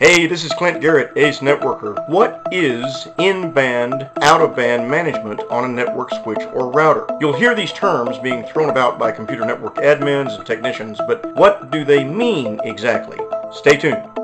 Hey, this is Clint Garrett, Ace Networker. What is in-band, out-of-band management on a network switch or router? You'll hear these terms being thrown about by computer network admins and technicians, but what do they mean exactly? Stay tuned.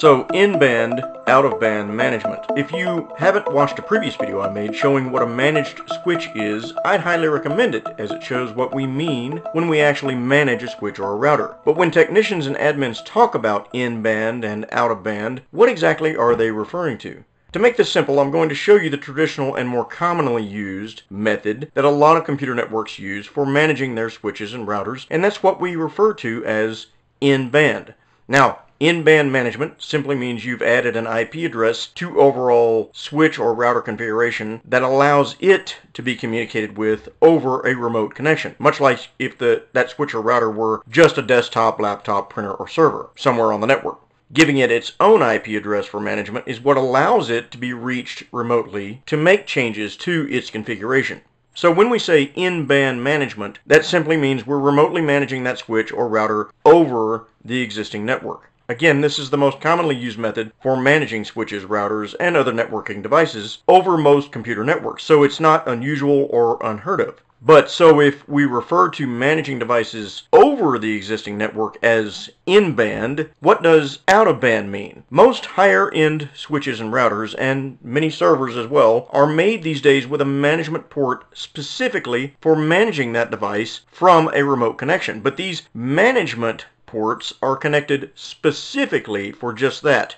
So, in-band, out-of-band management. If you haven't watched a previous video I made showing what a managed switch is, I'd highly recommend it, as it shows what we mean when we actually manage a switch or a router. But when technicians and admins talk about in-band and out-of-band, what exactly are they referring to? To make this simple, I'm going to show you the traditional and more commonly used method that a lot of computer networks use for managing their switches and routers, and that's what we refer to as in-band. Now, in-band management simply means you've added an IP address to overall switch or router configuration that allows it to be communicated with over a remote connection, much like if the, that switch or router were just a desktop, laptop, printer, or server somewhere on the network. Giving it its own IP address for management is what allows it to be reached remotely to make changes to its configuration. So when we say in-band management, that simply means we're remotely managing that switch or router over the existing network. Again, this is the most commonly used method for managing switches, routers, and other networking devices over most computer networks, so it's not unusual or unheard of. But so if we refer to managing devices over the existing network as in-band, what does out-of-band mean? Most higher-end switches and routers, and many servers as well, are made these days with a management port specifically for managing that device from a remote connection. But these management ports are connected specifically for just that,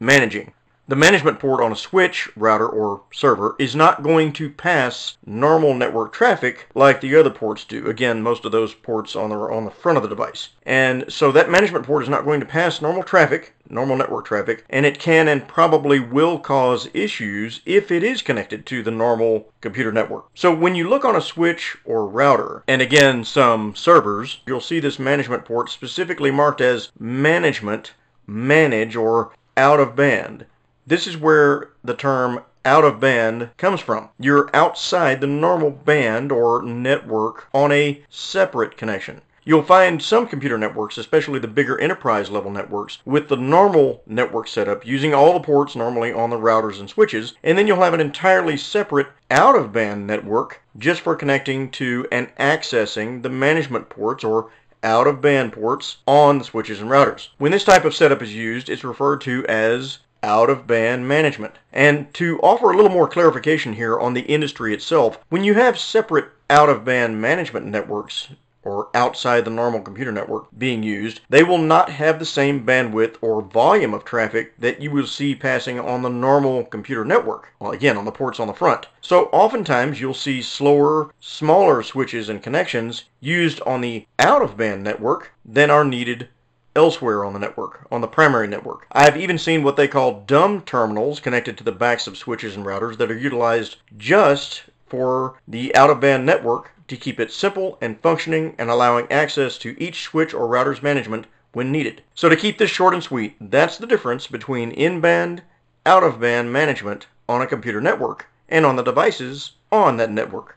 managing. The management port on a switch, router, or server is not going to pass normal network traffic like the other ports do. Again, most of those ports on the, on the front of the device. And so that management port is not going to pass normal traffic, normal network traffic, and it can and probably will cause issues if it is connected to the normal computer network. So when you look on a switch or router, and again some servers, you'll see this management port specifically marked as management, manage, or out of band. This is where the term out of band comes from. You're outside the normal band or network on a separate connection. You'll find some computer networks, especially the bigger enterprise level networks, with the normal network setup using all the ports normally on the routers and switches, and then you'll have an entirely separate out of band network just for connecting to and accessing the management ports or out of band ports on the switches and routers. When this type of setup is used, it's referred to as out of band management. And to offer a little more clarification here on the industry itself, when you have separate out of band management networks or outside the normal computer network being used, they will not have the same bandwidth or volume of traffic that you will see passing on the normal computer network. Well, again, on the ports on the front. So oftentimes you'll see slower, smaller switches and connections used on the out of band network than are needed elsewhere on the network, on the primary network. I've even seen what they call dumb terminals connected to the backs of switches and routers that are utilized just for the out-of-band network to keep it simple and functioning and allowing access to each switch or router's management when needed. So to keep this short and sweet, that's the difference between in-band, out-of-band management on a computer network and on the devices on that network.